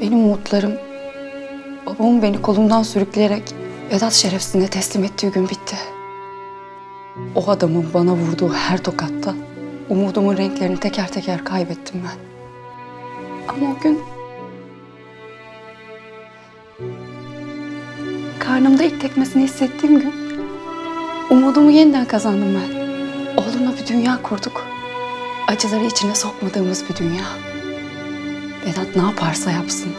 Benim umutlarım babamın beni kolumdan sürükleyerek Vedat şerefsizine teslim ettiği gün bitti. O adamın bana vurduğu her tokatta umudumun renklerini teker teker kaybettim ben. Ama o gün karnımda ilk tekmesini hissettiğim gün umudumu yeniden kazandım ben. Oğlumla bir dünya kurduk. Acıları içine sokmadığımız bir dünya. Vedat ne yaparsa yapsın.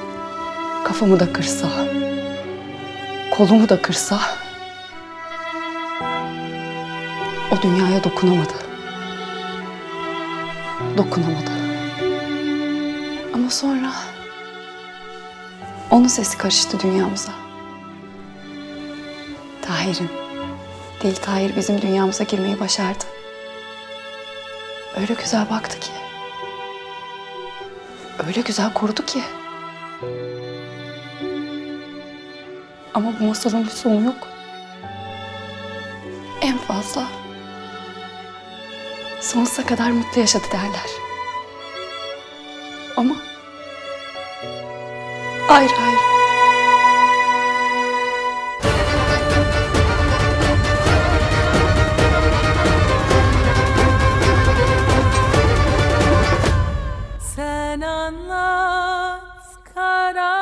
Kafamı da kırsa, kolumu da kırsa o dünyaya dokunamadı. Dokunamadı. Ama sonra onun sesi karıştı dünyamıza. Tahir'in. Deli Tahir bizim dünyamıza girmeyi başardı. Öyle güzel baktı ki. Öyle güzel korudu ki. Ama bu masalın bir sonu yok. En fazla sonsuza kadar mutlu yaşadı derler. Ama ayrı ayrı. And on lots cut off.